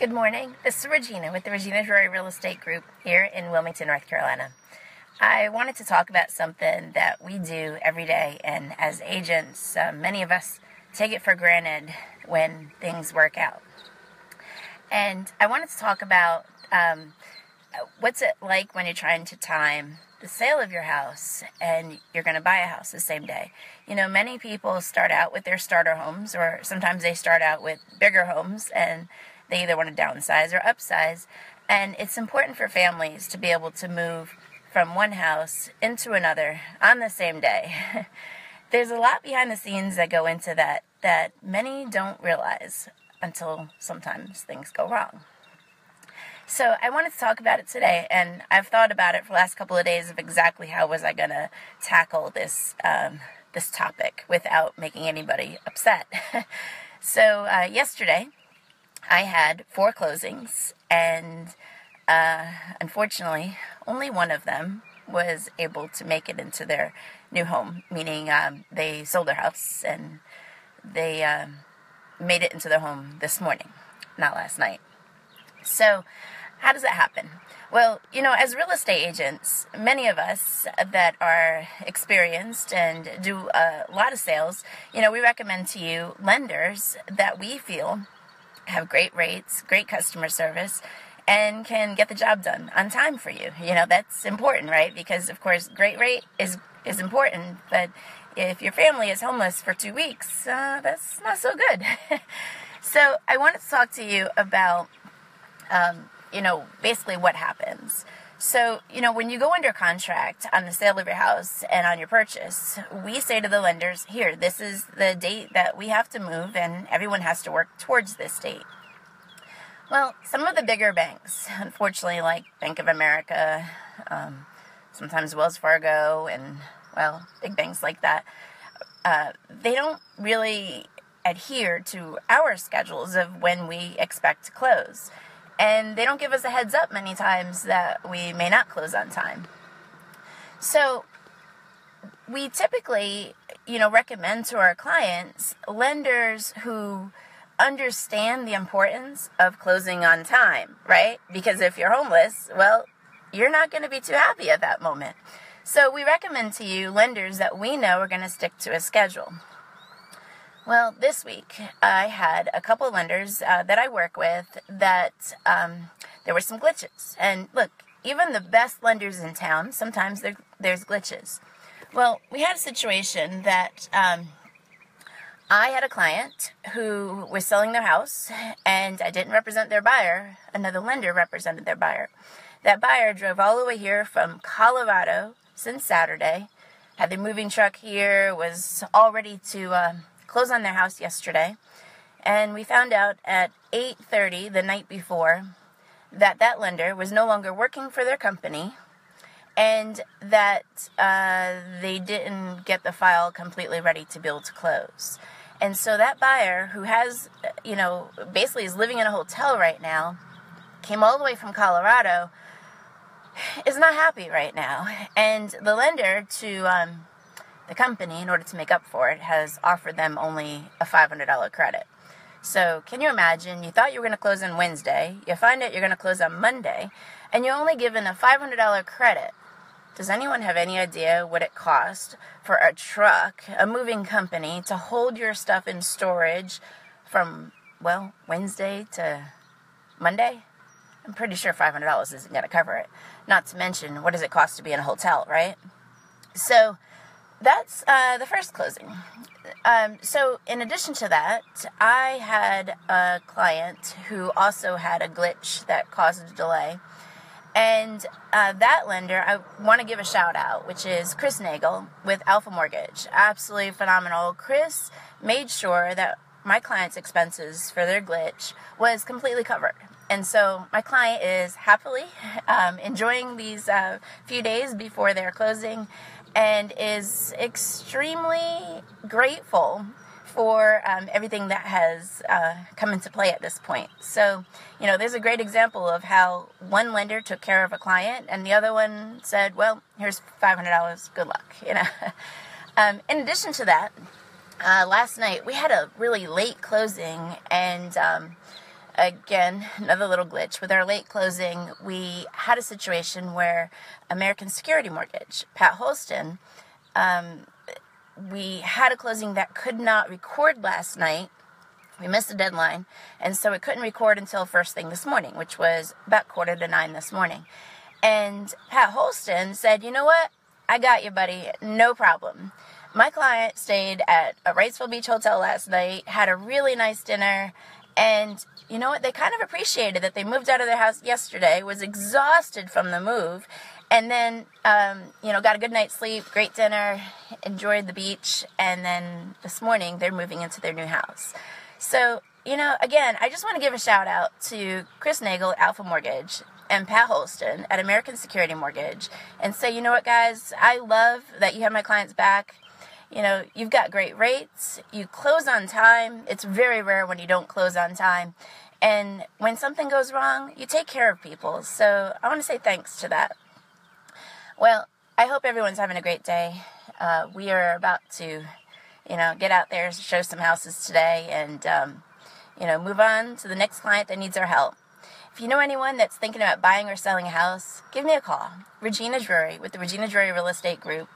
Good morning. This is Regina with the Regina Drury Real Estate Group here in Wilmington, North Carolina. I wanted to talk about something that we do every day, and as agents, uh, many of us take it for granted when things work out. And I wanted to talk about um, what's it like when you're trying to time the sale of your house and you're going to buy a house the same day. You know, many people start out with their starter homes, or sometimes they start out with bigger homes and they either want to downsize or upsize. And it's important for families to be able to move from one house into another on the same day. There's a lot behind the scenes that go into that that many don't realize until sometimes things go wrong. So I wanted to talk about it today, and I've thought about it for the last couple of days of exactly how was I going to tackle this um, this topic without making anybody upset. so uh, yesterday, I had four closings, and uh, unfortunately, only one of them was able to make it into their new home, meaning um, they sold their house and they um, made it into their home this morning, not last night. So how does that happen? Well, you know, as real estate agents, many of us that are experienced and do a lot of sales, you know, we recommend to you lenders that we feel have great rates, great customer service, and can get the job done on time for you. You know, that's important, right? Because of course, great rate is is important, but if your family is homeless for two weeks, uh, that's not so good. so I wanted to talk to you about um, you know, basically what happens. So, you know, when you go under contract on the sale of your house and on your purchase, we say to the lenders, here, this is the date that we have to move, and everyone has to work towards this date. Well, some of the bigger banks, unfortunately, like Bank of America, um, sometimes Wells Fargo, and, well, big banks like that, uh, they don't really adhere to our schedules of when we expect to close and they don't give us a heads up many times that we may not close on time. So we typically, you know, recommend to our clients lenders who understand the importance of closing on time, right? Because if you're homeless, well, you're not going to be too happy at that moment. So we recommend to you lenders that we know are going to stick to a schedule. Well, this week I had a couple lenders uh, that I work with that um, there were some glitches. And look, even the best lenders in town, sometimes there, there's glitches. Well, we had a situation that um, I had a client who was selling their house, and I didn't represent their buyer. Another lender represented their buyer. That buyer drove all the way here from Colorado since Saturday, had the moving truck here, was all ready to. Uh, closed on their house yesterday, and we found out at 8:30 the night before that that lender was no longer working for their company and that uh, they didn't get the file completely ready to be able to close. And so that buyer, who has, you know, basically is living in a hotel right now, came all the way from Colorado, is not happy right now. And the lender, to um, the company, in order to make up for it, has offered them only a $500 credit. So, can you imagine? You thought you were going to close on Wednesday, you find out you're going to close on Monday, and you're only given a $500 credit. Does anyone have any idea what it costs for a truck, a moving company, to hold your stuff in storage from, well, Wednesday to Monday? I'm pretty sure $500 isn't going to cover it. Not to mention, what does it cost to be in a hotel, right? So, that's uh, the first closing. Um, so, in addition to that, I had a client who also had a glitch that caused a delay. And uh, that lender, I want to give a shout out, which is Chris Nagel with Alpha Mortgage. Absolutely phenomenal. Chris made sure that my client's expenses for their glitch was completely covered. And so my client is happily um, enjoying these uh, few days before their closing and is extremely grateful for um, everything that has uh, come into play at this point. So, you know, there's a great example of how one lender took care of a client and the other one said, well, here's $500, good luck, you know. um, in addition to that, uh, last night we had a really late closing and um, again, another little glitch. With our late closing, we had a situation where American Security Mortgage, Pat Holston, um, we had a closing that could not record last night. We missed the deadline, and so it couldn't record until first thing this morning, which was about quarter to nine this morning. And Pat Holston said, You know what? I got you, buddy. No problem. My client stayed at a Wrightsville Beach Hotel last night, had a really nice dinner, and you know what? They kind of appreciated that they moved out of their house yesterday, was exhausted from the move, and then, um, you know, got a good night's sleep, great dinner, enjoyed the beach, and then this morning they're moving into their new house. So, you know, again, I just want to give a shout out to Chris Nagel, Alpha Mortgage, and Pat Holston at American Security Mortgage, and say, you know what, guys, I love that you have my clients back you know, you've got great rates, you close on time. It's very rare when you don't close on time. And when something goes wrong, you take care of people. So I want to say thanks to that. Well, I hope everyone's having a great day. Uh, we are about to, you know, get out there, show some houses today, and, um, you know, move on to the next client that needs our help. If you know anyone that's thinking about buying or selling a house, give me a call. Regina Drury with the Regina Drury Real Estate Group.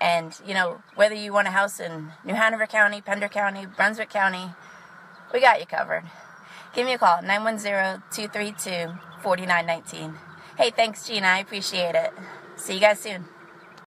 And, you know, whether you want a house in New Hanover County, Pender County, Brunswick County, we got you covered. Give me a call, 910 232 4919. Hey, thanks, Gina. I appreciate it. See you guys soon.